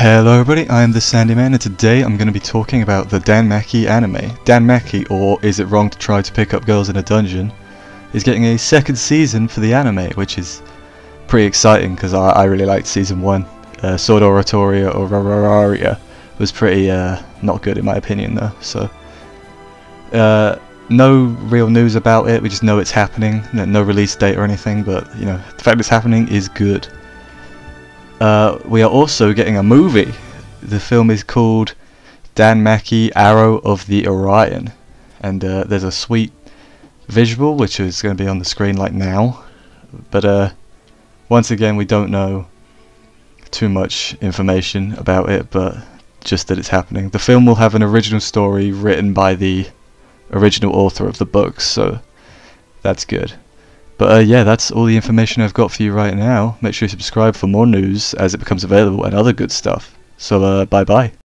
Hello everybody, I am the Sandyman and today I'm going to be talking about the DanMachi anime. DanMachi, or Is It Wrong to Try to Pick Up Girls in a Dungeon, is getting a second season for the anime, which is pretty exciting because I, I, really liked season 1. Uh, Sword Oratoria or Rararia was pretty uh, not good in my opinion though, so... Uh, no real news about it, we just know it's happening, no release date or anything, but you know, the fact it's happening is good. Uh, we are also getting a movie. The film is called DanMachi Arrow of the Orion. And uh, there's a sweet visual which is going to be on the screen like now. But uh, once again, we don't know too much information about it, but just that it's happening. The film will have an original story written by the original author of the books, so that's good. But uh, yeah, that's all the information I've got for you right now. Make sure you subscribe for more news as it becomes available and other good stuff. So uh, bye bye.